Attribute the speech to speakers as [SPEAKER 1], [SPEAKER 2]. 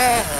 [SPEAKER 1] Ha ha!